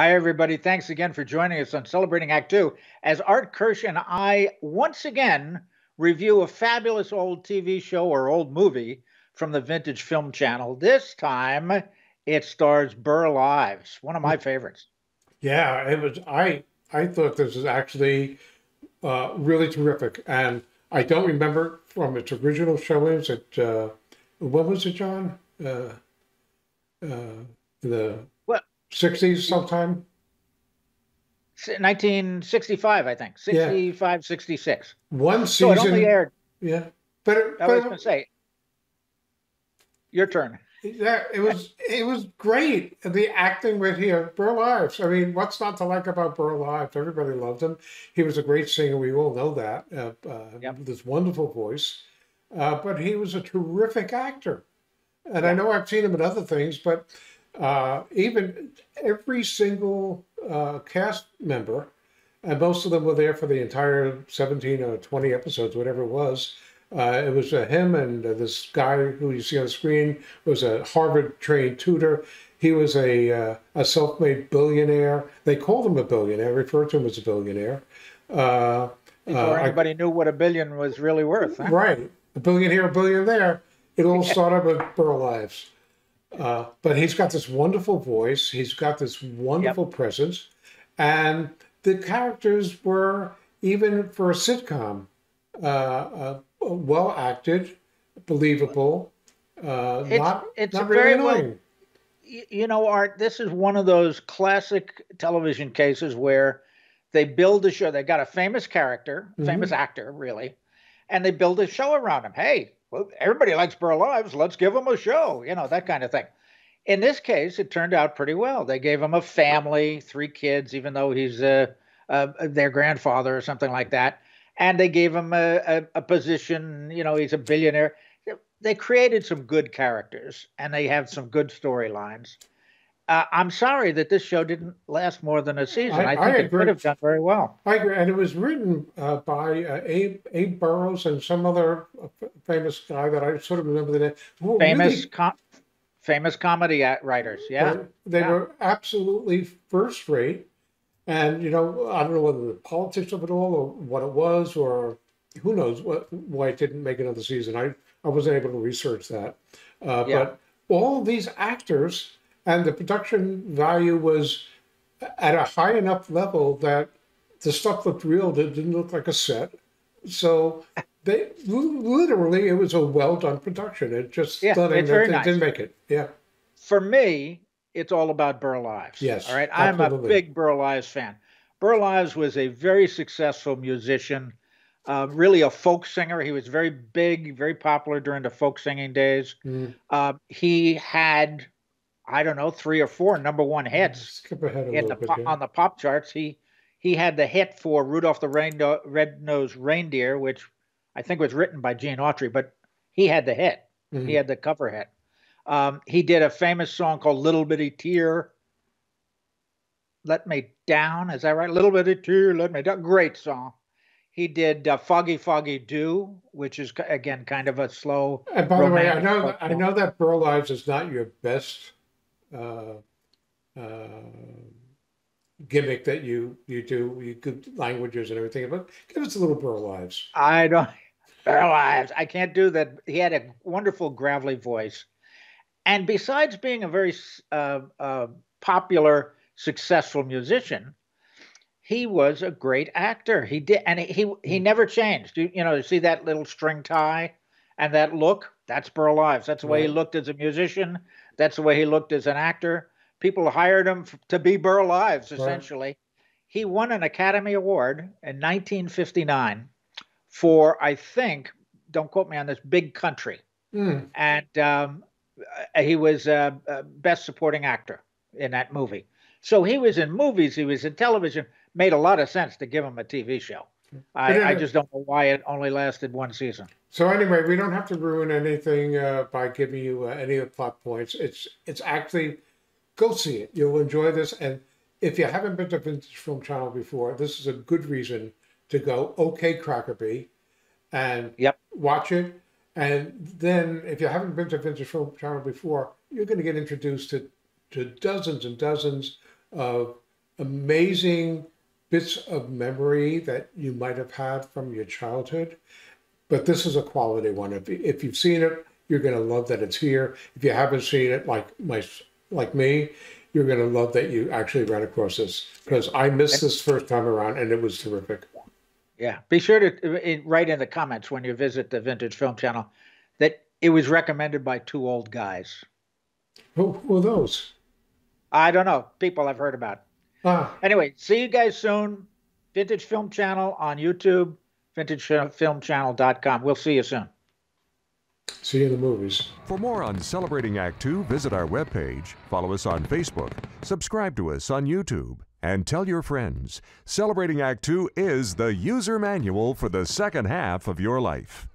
Hi, everybody. Thanks again for joining us on Celebrating Act Two as Art Kirsch and I once again review a fabulous old TV show or old movie from the Vintage Film Channel. This time it stars Burl Ives, one of my favorites. Yeah, it was. I I thought this was actually uh, really terrific, and I don't remember from its original showings. At uh, when was it, John? Uh, uh, the What? sixties sometime. 1965, I think. 65, 66. One So it only season. aired. Yeah, but it, I was but going to say, your turn. yeah, it was it was great. The acting with here, Burl Ives. I mean, what's not to like about Burl Ives? Everybody loved him. He was a great singer. We all know that. Uh, uh, Yep. This wonderful voice, uh, but he was a terrific actor. And I know I've seen him in other things, but uh, even every single uh, cast member, and most of them were there for the entire 17 or 20 episodes, whatever it was. Uh, it was uh, him and uh, this guy who you see on the screen was a Harvard trained tutor. He was a, uh, a self made billionaire. They called him a billionaire, referred to him as a billionaire. Uh, Before uh, I- anybody knew what a billion was really worth. Huh? Right. A billion here, a billion there. It all started with Burl Ives. Uh, but he's got this wonderful voice. He's got this wonderful presence. And the characters were, even for a sitcom, uh, uh, well acted, believable, uh, It's- not, it's not very well- annoying. Y- You know, Art, this is one of those classic television cases where they build a show. They got a famous character, famous actor, really, and they build a show around him. Hey, well, everybody likes Burl Ives. Let's give him a show, you know, that kind of thing. In this case, it turned out pretty well. They gave him a family, three kids, even though he's uh, uh, their grandfather or something like that. And they gave him a, a, a position, you know, he's a billionaire. They created some good characters and they have some good storylines. Uh, I'm sorry that this show didn't last more than a season. I- I, I think it could have done very well. I agree. And it was written uh, by uh, Abe, Abe Burrows and some other uh, f- famous guy that I sort of remember the name. who Famous, really com- famous comedy writers. Yeah. They- They yeah. were absolutely first rate. And, you know, I don't know whether the politics of it all or what it was or who knows what, why it didn't make another season. I, I wasn't able to research that. Uh, Yeah. But all these actors and the production value was at a high enough level that the stuff looked real. It didn't look like a set. So they literally, it was a well done production. It just Yeah, stunning that very they nice. didn't make it. Yeah. For me, it's all about Burl Ives. Yes, All right. I'm a big Burl Ives fan. Burl Ives was a very successful musician, uh, really a folk singer. He was very big, very popular during the folk singing days. Mm. Uh, he had, I don't know, three or four number one hits. Skip ahead a in the bit. yeah. on the pop charts. He he had the hit for Rudolph the Rain- Red-Nosed Reindeer, which I think was written by Gene Autry, but he had the hit. He Mhm. had the cover hit. Um, he did a famous song called "Little Bitty Tear." Let me down. Is that right? Little bitty tear, let me down. Great song. He did uh, "Foggy Foggy Dew," which is again kind of a slow. And by the way, I know that, I know that Burl Ives is not your best uh, uh, gimmick that you you do. You good languages and everything, but give us a little Burl Ives. I don't. Burl Ives. I can't do that. He had a wonderful gravelly voice, and besides being a very uh, uh, popular, successful musician, he was a great actor. He did, and he he never changed. You, you know, you see that little string tie and that look. That's Burl Ives. That's the way he looked as a musician. That's the way he looked as an actor. People hired him f- to be Burl Ives, essentially. He won an Academy Award in 1959 for, I think, don't quote me on this, Big Country. Mm. And um, uh, he was uh, uh, Best Supporting Actor in that movie. So he was in movies, he was in television. Made a lot of sense to give him a TV show. I, I just don't know why it only lasted one season. So anyway, we don't have to ruin anything uh, by giving you uh, any of the plot points. It's it's actually go see it. You'll enjoy this, and if you haven't been to Vintage Film Channel before, this is a good reason to go. Okay, Crackerby, and Yep. watch it. And then, if you haven't been to Vintage Film Channel before, you're going to get introduced to to dozens and dozens of amazing bits of memory that you might have had from your childhood. But this is a quality one. If, if you've seen it, you're going to love that it's here. If you haven't seen it, like my like me, you're going to love that you actually ran across this because I missed this first time around and it was terrific. Yeah, be sure to write in the comments when you visit the Vintage Film Channel that it was recommended by two old guys. Who, who are those? I don't know. People I've heard about. Ah. Anyway, see you guys soon. Vintage Film Channel on YouTube, vintagefilmchannel.com. We'll see you soon. See you in the movies. For more on Celebrating Act Two, visit our webpage, follow us on Facebook, subscribe to us on YouTube, and tell your friends. Celebrating Act Two is the user manual for the second half of your life.